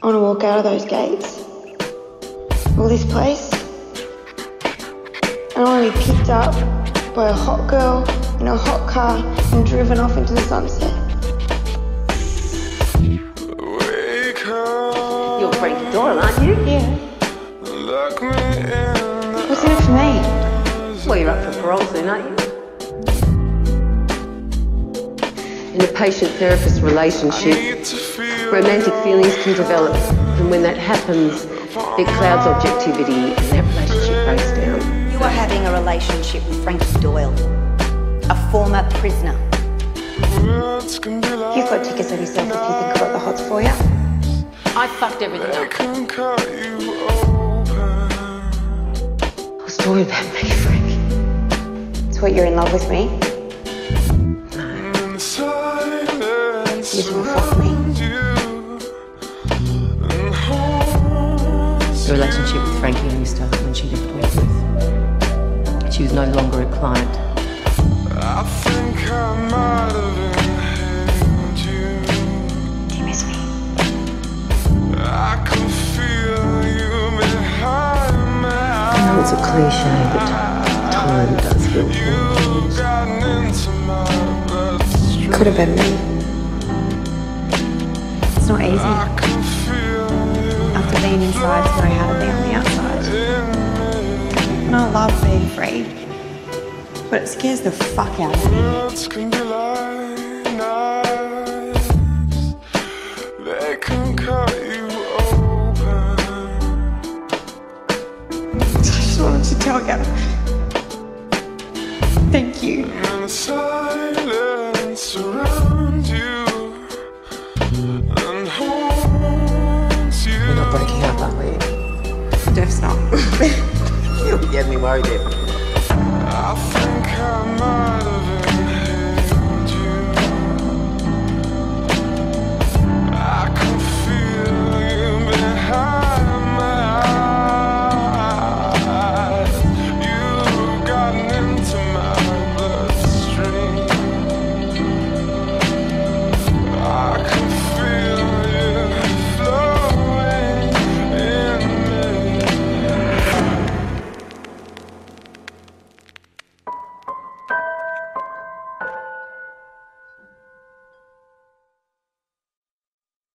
I want to walk out of those gates, or this place, and I want to be picked up by a hot girl in a hot car and driven off into the sunset. You're Franky Doyle, aren't you? Yeah. What's in it for me? Well, you're up for parole soon, aren't you? In a patient-therapist relationship, romantic feelings can develop, and when that happens, it clouds objectivity and that relationship breaks down. You are having a relationship with Franky Doyle, a former prisoner. You've got tickets on yourself if you think I've got the hots for you. I fucked everything up. What's the story about me, Frank? It's what you're in love with me. You just want to fuck me. The relationship with Franky only started when she left Wentworth. She was no longer a client. Do you miss me? I know it's a cliche, but time does heal things. Could have been me. It's not easy after being inside to know how to be on the outside. And I love being free, but it scares the fuck out of me. I just wanted to tell you. Thank you. Breaking up, are? Def's not. You'll get me worried if. I think I might